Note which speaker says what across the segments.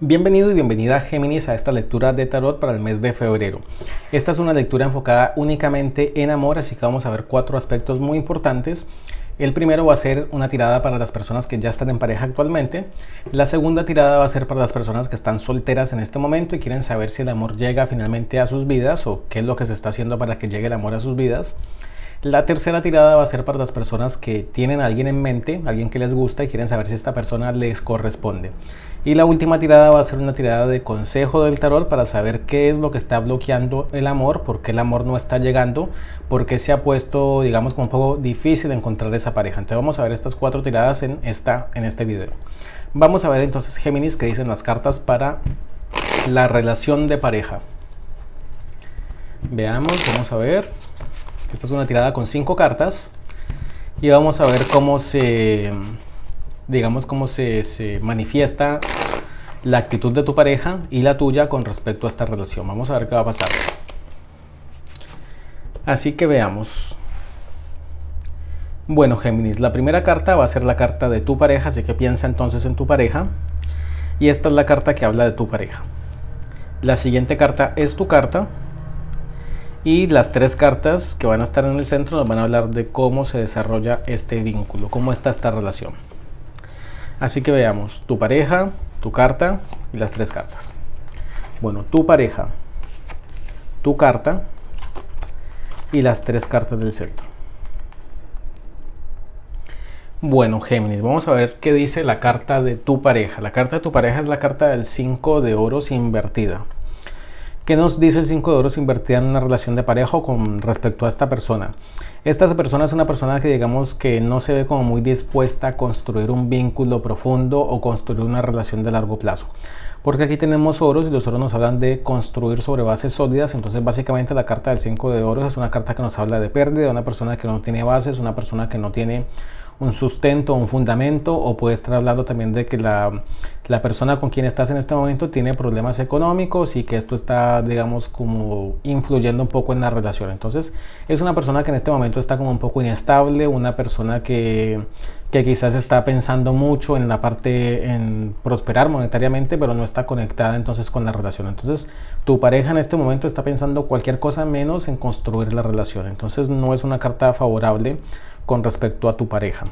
Speaker 1: Bienvenido y bienvenida Géminis a esta lectura de tarot para el mes de febrero. Esta es una lectura enfocada únicamente en amor, así que vamos a ver cuatro aspectos muy importantes. El primero va a ser una tirada para las personas que ya están en pareja actualmente. La segunda tirada va a ser para las personas que están solteras en este momento y quieren saber si el amor llega finalmente a sus vidas o qué es lo que se está haciendo para que llegue el amor a sus vidas. La tercera tirada va a ser para las personas que tienen a alguien en mente, alguien que les gusta y quieren saber si esta persona les corresponde. Y la última tirada va a ser una tirada de consejo del tarot para saber qué es lo que está bloqueando el amor, por qué el amor no está llegando, por qué se ha puesto, digamos, como un poco difícil encontrar esa pareja. Entonces vamos a ver estas cuatro tiradas en, esta, en este video. Vamos a ver entonces Géminis que dicen las cartas para la relación de pareja. Veamos, vamos a ver. Esta es una tirada con cinco cartas y vamos a ver cómo se digamos, cómo se, se manifiesta la actitud de tu pareja y la tuya con respecto a esta relación. Vamos a ver qué va a pasar. Así que veamos. Bueno, Géminis, la primera carta va a ser la carta de tu pareja, así que piensa entonces en tu pareja. Y esta es la carta que habla de tu pareja. La siguiente carta es tu carta. Y las tres cartas que van a estar en el centro nos van a hablar de cómo se desarrolla este vínculo, cómo está esta relación. Así que veamos tu pareja, tu carta y las tres cartas. Bueno, tu pareja, tu carta y las tres cartas del centro. Bueno, Géminis, vamos a ver qué dice la carta de tu pareja. La carta de tu pareja es la carta del 5 de oros invertida. ¿Qué nos dice el 5 de oros invertida en una relación de pareja con respecto a esta persona? Esta persona es una persona que digamos que no se ve como muy dispuesta a construir un vínculo profundo o construir una relación de largo plazo. Porque aquí tenemos oros y los oros nos hablan de construir sobre bases sólidas. Entonces básicamente la carta del 5 de oros es una carta que nos habla de pérdida, de una persona que no tiene bases, una persona que no tiene un sustento, un fundamento, o puede estar hablando también de que la, la, persona con quien estás en este momento tiene problemas económicos y que esto está, digamos, como influyendo un poco en la relación. Entonces, es una persona que en este momento está como un poco inestable, una persona que, que quizás está pensando mucho en la parte en prosperar monetariamente, pero no está conectada entonces con la relación. Entonces, tu pareja en este momento está pensando cualquier cosa menos en construir la relación. Entonces, no es una carta favorable con respecto a tu pareja.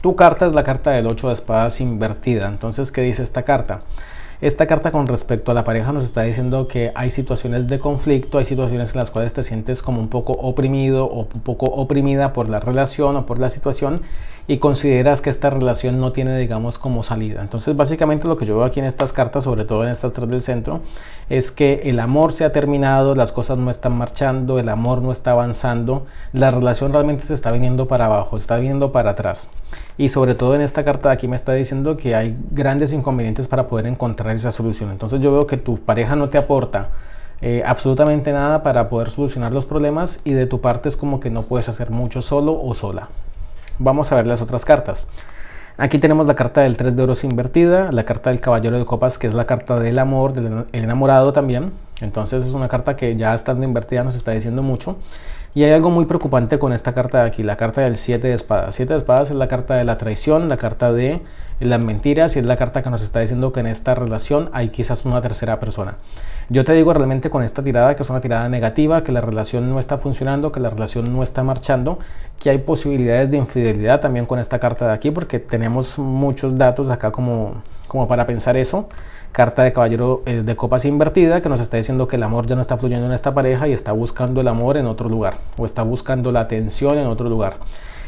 Speaker 1: Tu carta es la carta del 8 de espadas invertida. Entonces, ¿qué dice esta carta? Esta carta con respecto a la pareja nos está diciendo que hay situaciones de conflicto, hay situaciones en las cuales te sientes como un poco oprimido o un poco oprimida por la relación o por la situación y consideras que esta relación no tiene, digamos, como salida. Entonces, básicamente lo que yo veo aquí en estas cartas, sobre todo en estas tres del centro, es que el amor se ha terminado, las cosas no están marchando, el amor no está avanzando, la relación realmente se está viniendo para abajo, está viniendo para atrás. Y sobre todo en esta carta de aquí me está diciendo que hay grandes inconvenientes para poder encontrar esa solución. Entonces yo veo que tu pareja no te aporta eh, absolutamente nada para poder solucionar los problemas y de tu parte es como que no puedes hacer mucho solo o sola. Vamos a ver las otras cartas. Aquí tenemos la carta del 3 de oros invertida, la carta del caballero de copas, que es la carta del amor, del enamorado también. Entonces es una carta que ya estando invertida nos está diciendo mucho. Y hay algo muy preocupante con esta carta de aquí, la carta del 7 de espadas. 7 de espadas es la carta de la traición, la carta de las mentiras y es la carta que nos está diciendo que en esta relación hay quizás una tercera persona. Yo te digo realmente con esta tirada que es una tirada negativa, que la relación no está funcionando, que la relación no está marchando, que hay posibilidades de infidelidad también con esta carta de aquí porque tenemos muchos datos acá como, como para pensar eso carta de caballero eh, de copas invertida que nos está diciendo que el amor ya no está fluyendo en esta pareja y está buscando el amor en otro lugar o está buscando la atención en otro lugar.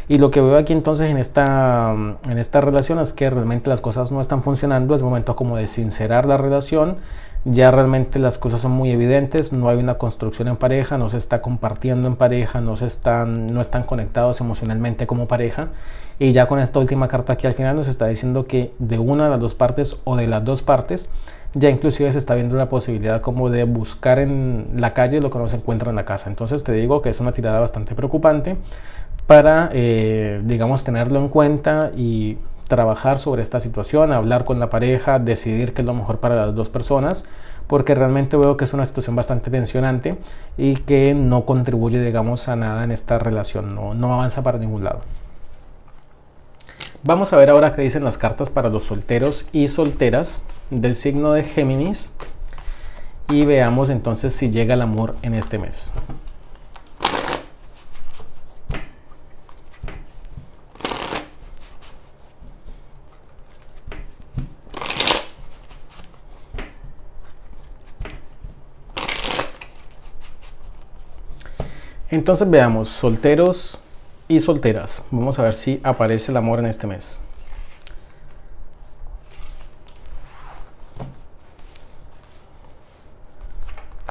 Speaker 1: Y lo que veo aquí entonces en esta, en esta relación es que realmente las cosas no están funcionando, es momento como de sincerar la relación, ya realmente las cosas son muy evidentes, no hay una construcción en pareja, no se está compartiendo en pareja, no, se están, no están conectados emocionalmente como pareja. Y ya con esta última carta aquí al final nos está diciendo que de una de las dos partes o de las dos partes, ya inclusive se está viendo una posibilidad como de buscar en la calle lo que no se encuentra en la casa. Entonces te digo que es una tirada bastante preocupante para, eh, digamos, tenerlo en cuenta y trabajar sobre esta situación, hablar con la pareja, decidir qué es lo mejor para las dos personas, porque realmente veo que es una situación bastante tensionante y que no contribuye, digamos, a nada en esta relación, no, no avanza para ningún lado. Vamos a ver ahora qué dicen las cartas para los solteros y solteras. del signo de Géminis y veamos entonces si llega el amor en este mes. Entonces veamos, solteros y solteras. Vamos a ver si aparece el amor en este mes.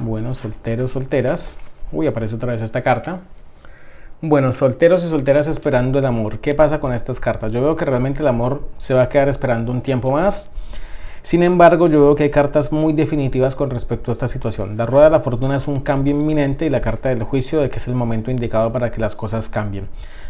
Speaker 1: Bueno, solteros, solteras. Uy, aparece otra vez esta carta. Bueno, solteros y solteras esperando el amor. ¿Qué pasa con estas cartas? Yo veo que realmente el amor se va a quedar esperando un tiempo más sin embargo, yo veo que hay cartas muy definitivas con respecto a esta situación. La rueda de la fortuna es un cambio inminente y la carta del juicio de que es el momento indicado para que las cosas cambien.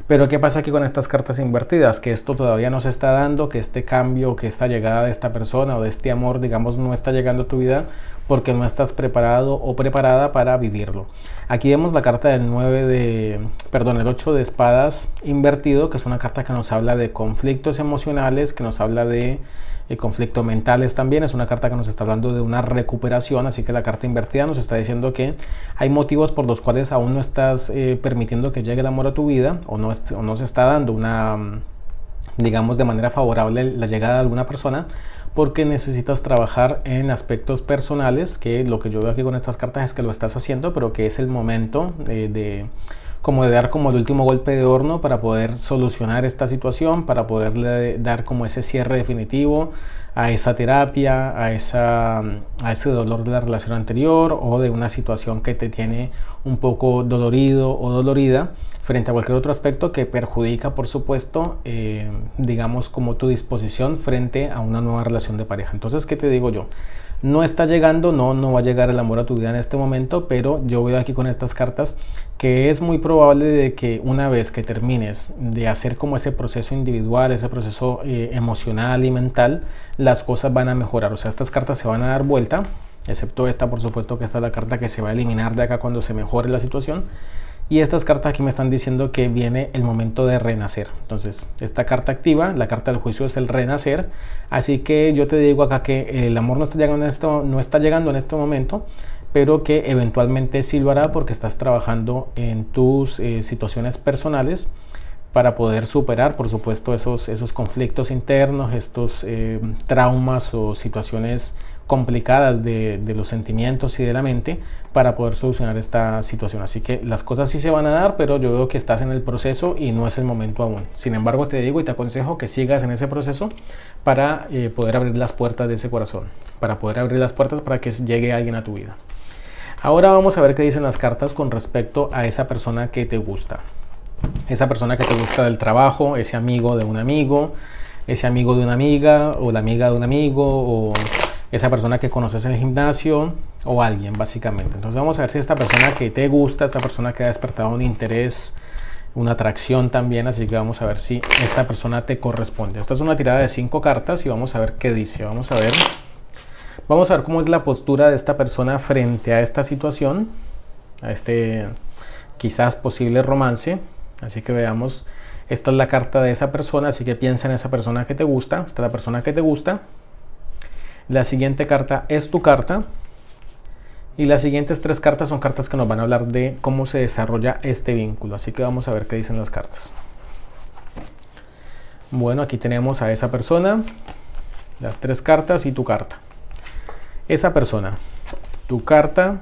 Speaker 1: Pero ¿qué pasa aquí con estas cartas invertidas? Que esto todavía no se está dando, que este cambio, que esta llegada de esta persona o de este amor, digamos, no está llegando a tu vida porque no estás preparado o preparada para vivirlo. Aquí vemos la carta del 9 de, perdón, el 8 de espadas invertido, que es una carta que nos habla de conflictos emocionales, que nos habla de eh, conflictos mentales también. Es una carta que nos está hablando de una recuperación, así que la carta invertida nos está diciendo que hay motivos por los cuales aún no estás eh, permitiendo que llegue el amor a tu vida o no, o no se está dando una, digamos, de manera favorable la llegada de alguna persona porque necesitas trabajar en aspectos personales, que lo que yo veo aquí con estas cartas es que lo estás haciendo, pero que es el momento eh, de como de dar como el último golpe de horno para poder solucionar esta situación, para poderle dar como ese cierre definitivo a esa terapia, a, esa, a ese dolor de la relación anterior o de una situación que te tiene un poco dolorido o dolorida frente a cualquier otro aspecto que perjudica, por supuesto, eh, digamos, como tu disposición frente a una nueva relación de pareja. Entonces, ¿qué te digo yo? no está llegando, no, no va a llegar el amor a tu vida en este momento, pero yo veo aquí con estas cartas que es muy probable de que una vez que termines de hacer como ese proceso individual, ese proceso eh, emocional y mental, las cosas van a mejorar. O sea, estas cartas se van a dar vuelta, excepto esta, por supuesto, que esta es la carta que se va a eliminar de acá cuando se mejore la situación. Y estas cartas aquí me están diciendo que viene el momento de renacer. Entonces, esta carta activa, la carta del juicio es el renacer. Así que yo te digo acá que el amor no está llegando en, esto, no está llegando en este momento, pero que eventualmente sí lo hará porque estás trabajando en tus eh, situaciones personales para poder superar, por supuesto, esos, esos conflictos internos, estos eh, traumas o situaciones complicadas de, los sentimientos y de la mente para poder solucionar esta situación. Así que las cosas sí se van a dar, pero yo veo que estás en el proceso y no es el momento aún. Sin embargo, te digo y te aconsejo que sigas en ese proceso para eh, poder abrir las puertas de ese corazón, para poder abrir las puertas para que llegue alguien a tu vida. Ahora vamos a ver qué dicen las cartas con respecto a esa persona que te gusta. Esa persona que te gusta del trabajo, ese amigo de un amigo, ese amigo de una amiga o la amiga de un amigo o esa persona que conoces en el gimnasio o alguien básicamente. Entonces vamos a ver si esta persona que te gusta, esta persona que ha despertado un interés, una atracción también, así que vamos a ver si esta persona te corresponde. Esta es una tirada de cinco cartas y vamos a ver qué dice. Vamos a ver. Vamos a ver cómo es la postura de esta persona frente a esta situación, a este quizás posible romance. Así que veamos, esta es la carta de esa persona, así que piensa en esa persona que te gusta, esta es la persona que te gusta. La siguiente carta es tu carta. Y las siguientes tres cartas son cartas que nos van a hablar de cómo se desarrolla este vínculo. Así que vamos a ver qué dicen las cartas. Bueno, aquí tenemos a esa persona, las tres cartas y tu carta. Esa persona, tu carta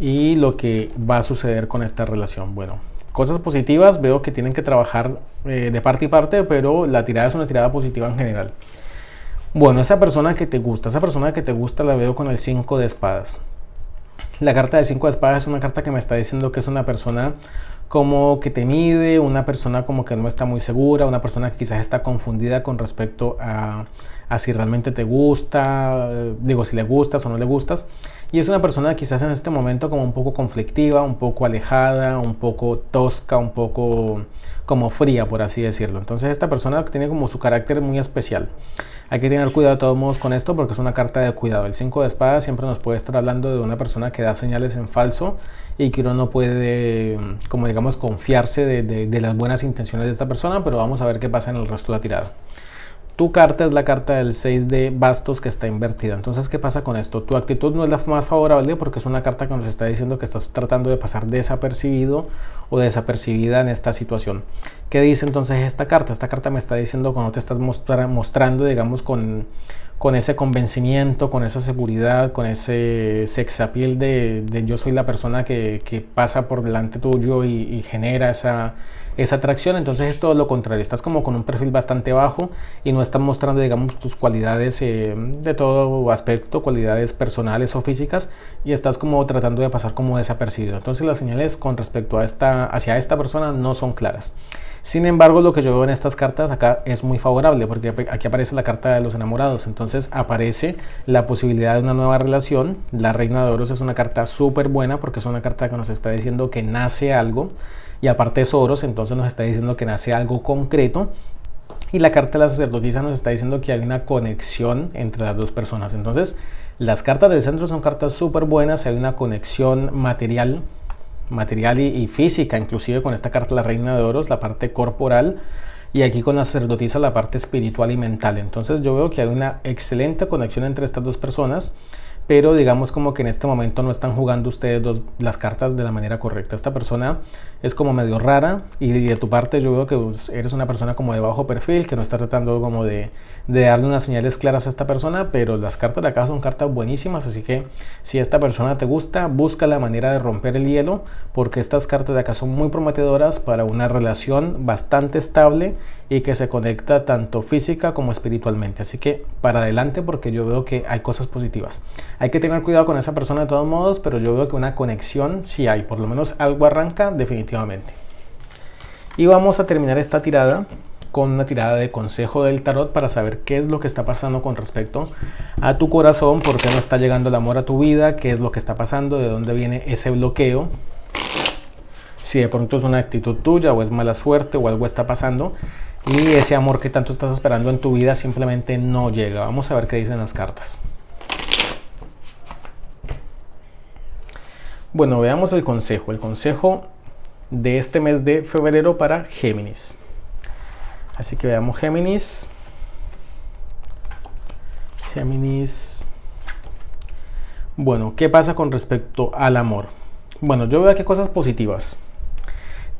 Speaker 1: y lo que va a suceder con esta relación. Bueno, cosas positivas veo que tienen que trabajar eh, de parte y parte, pero la tirada es una tirada positiva en general. Bueno, esa persona que te gusta, esa persona que te gusta la veo con el 5 de espadas. La carta de 5 de espadas es una carta que me está diciendo que es una persona como que te mide, una persona como que no está muy segura, una persona que quizás está confundida con respecto a, si realmente te gusta, eh, digo si le gustas o no le gustas. Y es una persona quizás en este momento como un poco conflictiva, un poco alejada, un poco tosca, un poco como fría, por así decirlo. Entonces esta persona tiene como su carácter muy especial. Hay que tener cuidado de todos modos con esto porque es una carta de cuidado. El 5 de espadas siempre nos puede estar hablando de una persona que da señales en falso y que uno no puede, como digamos, confiarse de, de las buenas intenciones de esta persona, pero vamos a ver qué pasa en el resto de la tirada. Tu carta es la carta del 6 de bastos que está invertida. Entonces, ¿qué pasa con esto? Tu actitud no es la más favorable porque es una carta que nos está diciendo que estás tratando de pasar desapercibido o desapercibida en esta situación. ¿Qué dice entonces esta carta? Esta carta me está diciendo cuando te estás mostrando, digamos, con, con ese convencimiento, con esa seguridad, con ese sexapil de, yo soy la persona que, pasa por delante tuyo y, y genera esa esa atracción, entonces es todo lo contrario, estás como con un perfil bastante bajo y no estás mostrando, digamos, tus cualidades eh, de todo aspecto, cualidades personales o físicas y estás como tratando de pasar como desapercibido. Entonces las señales con respecto a esta, hacia esta persona no son claras. Sin embargo, lo que yo veo en estas cartas acá es muy favorable porque aquí aparece la carta de los enamorados. Entonces aparece la posibilidad de una nueva relación. La reina de oros es una carta súper buena porque es una carta que nos está diciendo que nace algo y aparte de Soros, entonces nos está diciendo que nace algo concreto y la carta de la sacerdotisa nos está diciendo que hay una conexión entre las dos personas. Entonces, las cartas del centro son cartas súper buenas, hay una conexión material, material y, física, inclusive con esta carta la reina de oros, la parte corporal, y aquí con la sacerdotisa la parte espiritual y mental. Entonces yo veo que hay una excelente conexión entre estas dos personas pero digamos como que en este momento no están jugando ustedes dos, las cartas de la manera correcta. Esta persona es como medio rara y de tu parte yo veo que eres una persona como de bajo perfil, que no está tratando como de, de darle unas señales claras a esta persona, pero las cartas de acá son cartas buenísimas, así que si esta persona te gusta, busca la manera de romper el hielo, porque estas cartas de acá son muy prometedoras para una relación bastante estable y que se conecta tanto física como espiritualmente. Así que para adelante porque yo veo que hay cosas positivas. Hay que tener cuidado con esa persona de todos modos, pero yo veo que una conexión sí hay, por lo menos algo arranca definitivamente. Y vamos a terminar esta tirada con una tirada de consejo del tarot para saber qué es lo que está pasando con respecto a tu corazón, por qué no está llegando el amor a tu vida, qué es lo que está pasando, de dónde viene ese bloqueo, si de pronto es una actitud tuya o es mala suerte o algo está pasando y ese amor que tanto estás esperando en tu vida simplemente no llega. Vamos a ver qué dicen las cartas. Bueno, veamos el consejo. El consejo de este mes de febrero para Géminis. Así que veamos Géminis. Géminis. Bueno, ¿qué pasa con respecto al amor? Bueno, yo veo aquí cosas positivas.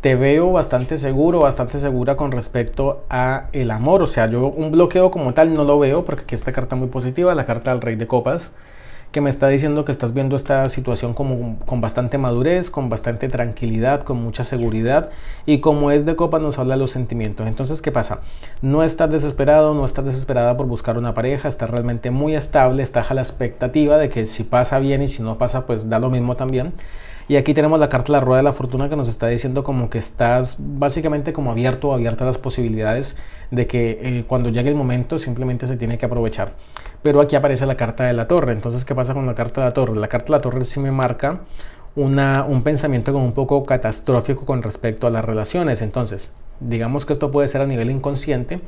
Speaker 1: Te veo bastante seguro, bastante segura con respecto a el amor. O sea, yo un bloqueo como tal no lo veo porque aquí esta carta muy positiva, la carta del rey de copas que me está diciendo que estás viendo esta situación como con bastante madurez, con bastante tranquilidad, con mucha seguridad y como es de copa nos habla de los sentimientos. Entonces, ¿qué pasa? No estás desesperado, no estás desesperada por buscar una pareja, estás realmente muy estable, estás a la expectativa de que si pasa bien y si no pasa, pues da lo mismo también. Y aquí tenemos la carta la rueda de la fortuna que nos está diciendo como que estás básicamente como abierto o abierta a las posibilidades de que eh, cuando llegue el momento simplemente se tiene que aprovechar pero aquí aparece la carta de la torre. Entonces, ¿qué pasa con la carta de la torre? La carta de la torre sí me marca una, un pensamiento como un poco catastrófico con respecto a las relaciones. Entonces, digamos que esto puede ser a nivel inconsciente,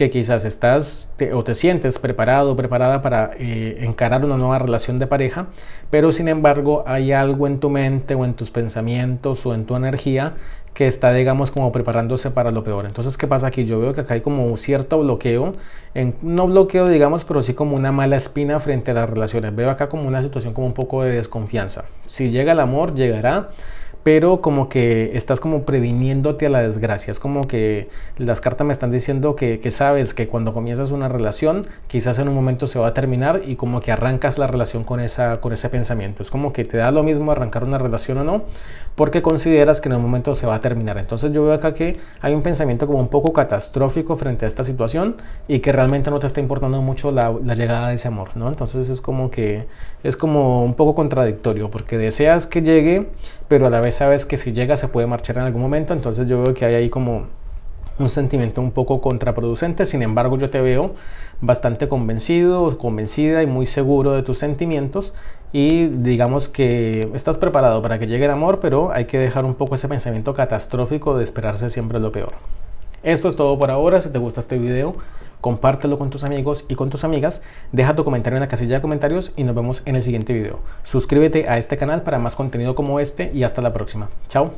Speaker 1: que quizás estás o te sientes preparado o preparada para eh, encarar una nueva relación de pareja, pero sin embargo hay algo en tu mente o en tus pensamientos o en tu energía que está, digamos, como preparándose para lo peor. Entonces, ¿qué pasa aquí? Yo veo que acá hay como un cierto bloqueo, en, no bloqueo, digamos, pero sí como una mala espina frente a las relaciones. Veo acá como una situación como un poco de desconfianza. Si llega el amor, llegará, pero como que estás como previniéndote a la desgracia. Es como que las cartas me están diciendo que, sabes que cuando comienzas una relación, quizás en un momento se va a terminar y como que arrancas la relación con, esa, con ese pensamiento. Es como que te da lo mismo arrancar una relación o no, porque consideras que en un momento se va a terminar. Entonces yo veo acá que hay un pensamiento como un poco catastrófico frente a esta situación y que realmente no te está importando mucho la, la llegada de ese amor, ¿no? Entonces es como que es como un poco contradictorio, porque deseas que llegue, pero a la vez sabes que si llega se puede marchar en algún momento, entonces yo veo que hay ahí como un sentimiento un poco contraproducente, sin embargo yo te veo bastante convencido, convencida y muy seguro de tus sentimientos. Y digamos que estás preparado para que llegue el amor, pero hay que dejar un poco ese pensamiento catastrófico de esperarse siempre lo peor. Esto es todo por ahora, si te gusta este video compártelo con tus amigos y con tus amigas, deja tu comentario en la casilla de comentarios y nos vemos en el siguiente video. Suscríbete a este canal para más contenido como este y hasta la próxima. Chao.